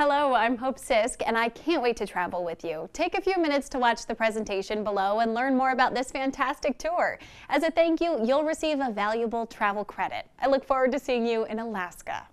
Hello, I'm Hope Sisk, and I can't wait to travel with you. Take a few minutes to watch the presentation below and learn more about this fantastic tour. As a thank you, you'll receive a valuable travel credit. I look forward to seeing you in Alaska.